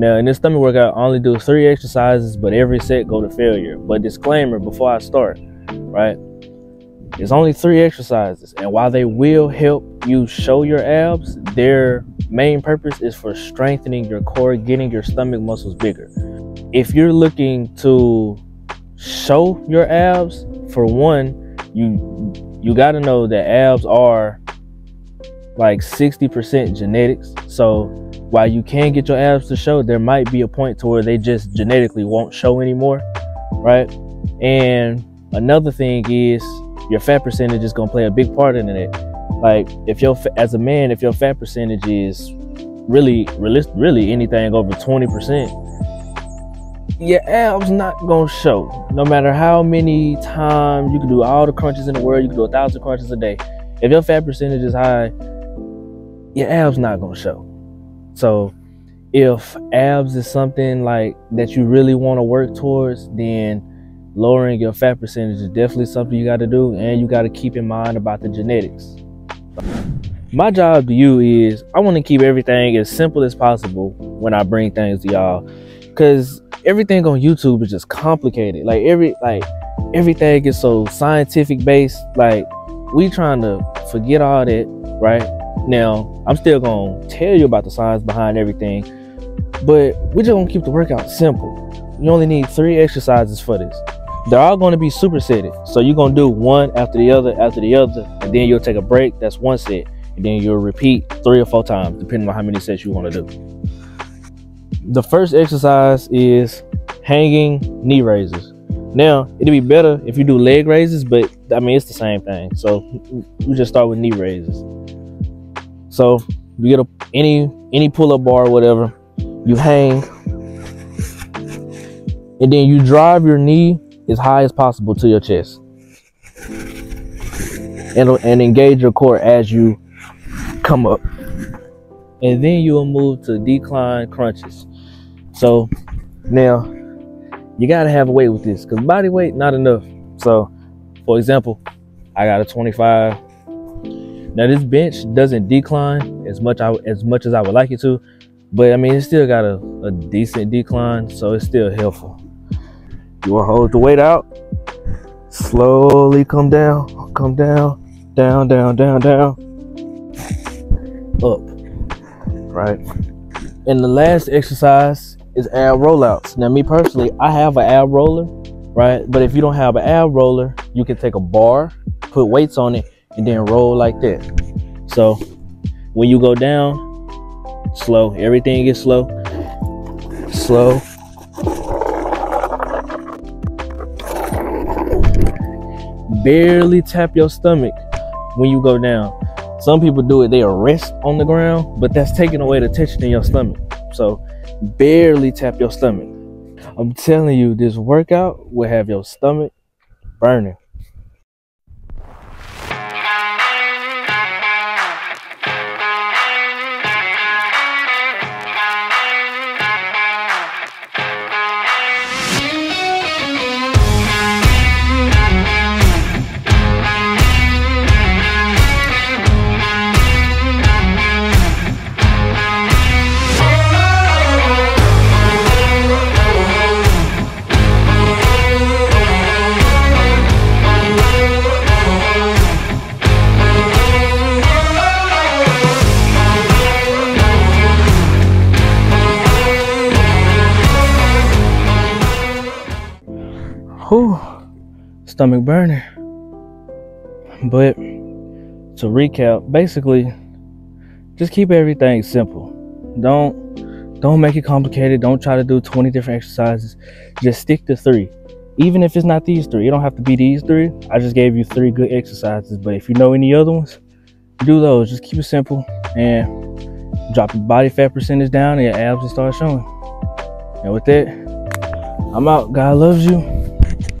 Now, in this stomach workout, I only do three exercises, but every set go to failure. But disclaimer before I start, right? It's only three exercises, and while they will help you show your abs, their main purpose is for strengthening your core, getting your stomach muscles bigger. If you're looking to show your abs, for one, you you got to know that abs are like 60% genetics. So while you can get your abs to show, there might be a point to where they just genetically won't show anymore, right? And another thing is your fat percentage is gonna play a big part in it. Like if your as a man, if your fat percentage is really really really anything over 20%, your abs not gonna show. No matter how many times you can do all the crunches in the world, you can do a thousand crunches a day. If your fat percentage is high, your abs not gonna show. So if abs is something like that you really want to work towards, then lowering your fat percentage is definitely something you got to do and you got to keep in mind about the genetics. My job to you is i want to keep everything as simple as possible when i bring things to y'all because everything on youtube is just complicated. Like every like everything is so scientific based like we trying to forget all that right now i'm still gonna tell you about the science behind everything but we're just gonna keep the workout simple you only need three exercises for this they're all going to be supersetted. So you're going to do one after the other after the other, and then you'll take a break. That's one set. And then you'll repeat three or four times, depending on how many sets you want to do. The first exercise is hanging knee raises. Now, it'd be better if you do leg raises, but I mean, it's the same thing. So we just start with knee raises. So you get a, any any pull-up bar or whatever, you hang, and then you drive your knee as high as possible to your chest. And, and engage your core as you come up. And then you will move to decline crunches. So now you gotta have a weight with this because body weight not enough. So for example, I got a 25. Now this bench doesn't decline as much I, as much as I would like it to, but I mean it still got a, a decent decline, so it's still helpful. You want to hold the weight out. Slowly come down, come down, down, down, down, down, up. Right. And the last exercise is ab rollouts. Now, me personally, I have an ab roller, right? But if you don't have an ab roller, you can take a bar, put weights on it, and then roll like that. So when you go down, slow. Everything is slow. Slow barely tap your stomach when you go down. Some people do it, they rest on the ground, but that's taking away the tension in your stomach. So barely tap your stomach. I'm telling you, this workout will have your stomach burning. Whew, stomach burning. But to recap, basically, just keep everything simple. Don't don't make it complicated. Don't try to do 20 different exercises. Just stick to three. Even if it's not these three, you don't have to be these three. I just gave you three good exercises. But if you know any other ones, do those. Just keep it simple and drop your body fat percentage down and your abs will start showing. And with that, I'm out. God loves you.